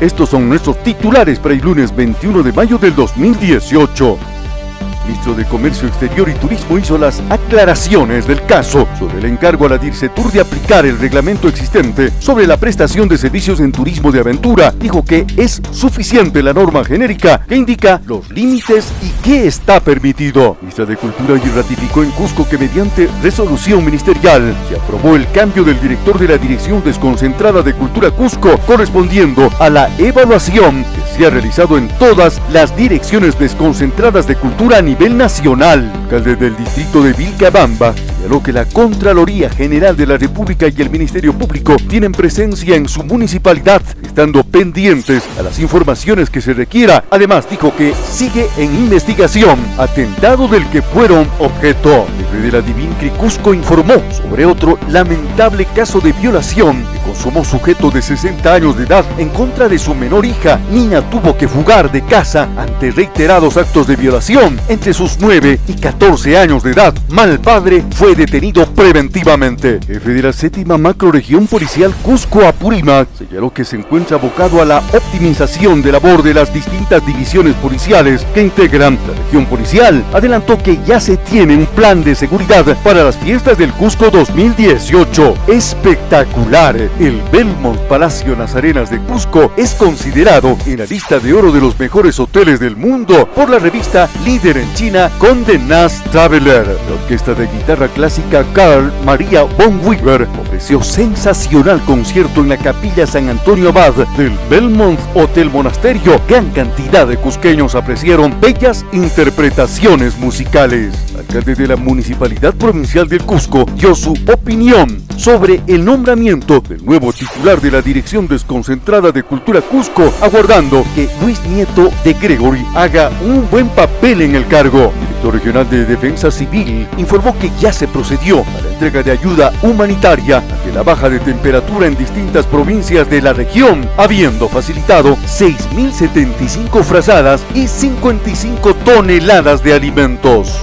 Estos son nuestros titulares para el lunes 21 de mayo del 2018. Ministro de Comercio Exterior y Turismo hizo las aclaraciones del caso sobre el encargo a la DIRCETUR de aplicar el reglamento existente sobre la prestación de servicios en turismo de aventura. Dijo que es suficiente la norma genérica que indica los límites y qué está permitido. Ministra de Cultura y ratificó en Cusco que mediante resolución ministerial se aprobó el cambio del director de la Dirección Desconcentrada de Cultura Cusco correspondiendo a la evaluación que se ha realizado en todas las direcciones desconcentradas de cultura a nivel nivel nacional. El alcalde del distrito de Vilcabamba señaló que la Contraloría General de la República y el Ministerio Público tienen presencia en su municipalidad, estando pendientes a las informaciones que se requiera. Además, dijo que sigue en investigación atentado del que fueron objeto. El de la Divin Cricusco informó sobre otro lamentable caso de violación consumó sujeto de 60 años de edad en contra de su menor hija. Niña tuvo que fugar de casa ante reiterados actos de violación entre sus 9 y 14 años de edad. Mal padre fue detenido preventivamente. Jefe de la séptima macroregión policial Cusco Apurímac señaló que se encuentra abocado a la optimización de labor de las distintas divisiones policiales que integran la región policial. Adelantó que ya se tiene un plan de seguridad para las fiestas del Cusco 2018. Espectacular. El Belmont Palacio Nazarenas de Cusco es considerado en la lista de oro de los mejores hoteles del mundo por la revista Líder en China Conde Nast Traveler. La orquesta de guitarra clásica Carl Maria von Weber ofreció sensacional concierto en la capilla San Antonio Abad del Belmont Hotel Monasterio. Gran cantidad de cusqueños apreciaron bellas interpretaciones musicales. Alcalde de la Municipalidad Provincial del Cusco dio su opinión sobre el nombramiento del nuevo titular de la Dirección Desconcentrada de Cultura Cusco, aguardando que Luis Nieto de Gregory haga un buen papel en el cargo. El director regional de Defensa Civil informó que ya se procedió a la entrega de ayuda humanitaria ante la baja de temperatura en distintas provincias de la región, habiendo facilitado 6.075 frazadas y 55 toneladas de alimentos.